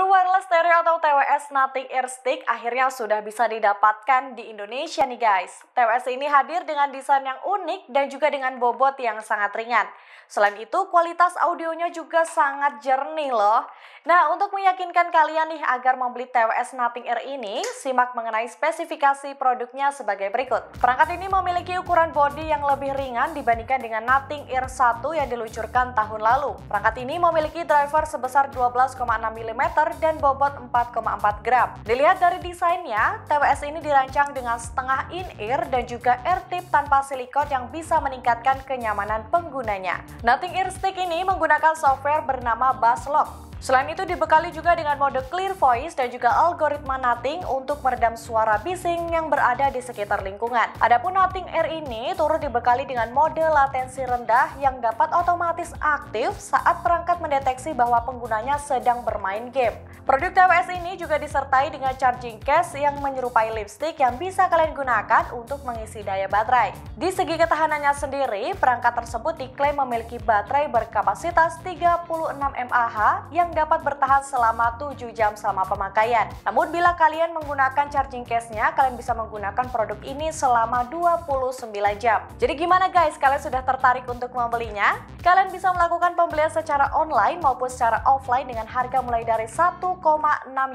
True Wireless Stereo atau TWS Nothing Air Stick akhirnya sudah bisa didapatkan di Indonesia nih guys. TWS ini hadir dengan desain yang unik dan juga dengan bobot yang sangat ringan. Selain itu, kualitas audionya juga sangat jernih loh. Nah, untuk meyakinkan kalian nih agar membeli TWS Nothing Air ini, simak mengenai spesifikasi produknya sebagai berikut. Perangkat ini memiliki ukuran bodi yang lebih ringan dibandingkan dengan Nothing Air 1 yang diluncurkan tahun lalu. Perangkat ini memiliki driver sebesar 12,6 mm dan bobot 4,4 gram. Dilihat dari desainnya, TWS ini dirancang dengan setengah in-ear dan juga air tip tanpa silikon yang bisa meningkatkan kenyamanan penggunanya. Nothing Ear Stick ini menggunakan software bernama Basslock Selain itu dibekali juga dengan mode clear voice dan juga algoritma Nothing untuk meredam suara bising yang berada di sekitar lingkungan. Adapun Nothing Air ini turut dibekali dengan mode latensi rendah yang dapat otomatis aktif saat perangkat mendeteksi bahwa penggunanya sedang bermain game. Produk TWS ini juga disertai dengan charging case yang menyerupai lipstick yang bisa kalian gunakan untuk mengisi daya baterai. Di segi ketahanannya sendiri, perangkat tersebut diklaim memiliki baterai berkapasitas 36 mAh yang yang dapat bertahan selama 7 jam selama pemakaian. Namun bila kalian menggunakan charging case-nya, kalian bisa menggunakan produk ini selama 29 jam. Jadi gimana guys, kalian sudah tertarik untuk membelinya? Kalian bisa melakukan pembelian secara online maupun secara offline dengan harga mulai dari 1,6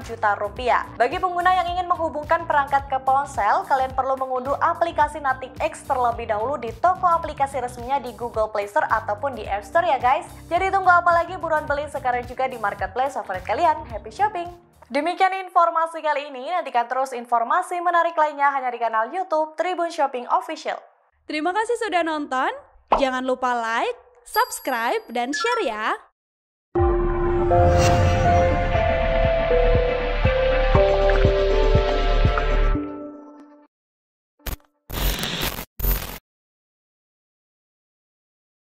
juta rupiah. Bagi pengguna yang ingin menghubungkan perangkat ke ponsel, kalian perlu mengunduh aplikasi Nating X terlebih dahulu di toko aplikasi resminya di Google Play Store ataupun di App Store ya guys. Jadi tunggu apa lagi buruan beli sekarang juga di marketplace favorit kalian. Happy shopping! Demikian informasi kali ini, nantikan terus informasi menarik lainnya hanya di kanal YouTube Tribun Shopping Official. Terima kasih sudah nonton, jangan lupa like, subscribe, dan share ya!